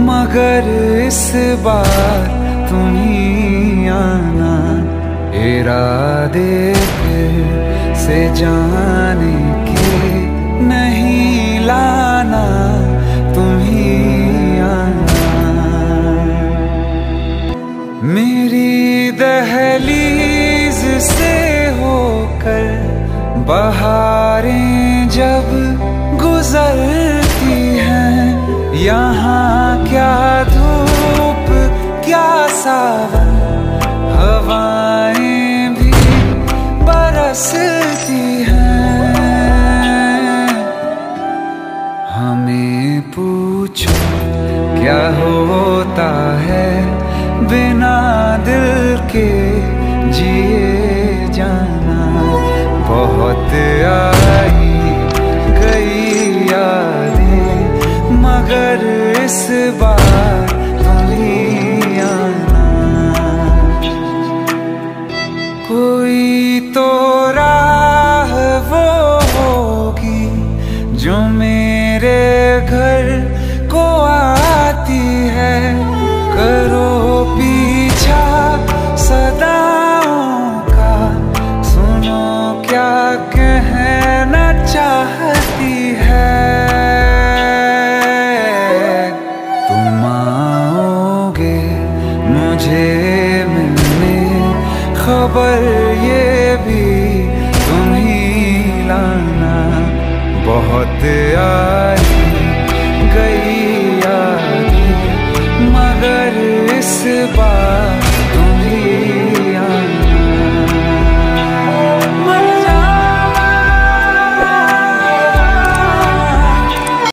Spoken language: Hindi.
मगर इस बार तुम आना, इरादे फिर से जाने के नहीं लाना तुम आना। मेरी दहलीज से होकर बहारें जब गुजरती हैं, यहाँ सावन। हवाएँ भी बरसती हैं। हमें पूछो, क्या होता है बिना दिल के जिए जाना? बहुत आई गई यादें, मगर इस बार मुझे मिलने, खबर ये भी तुम ही लाना। बहुत आई गई याद, मगर इस बार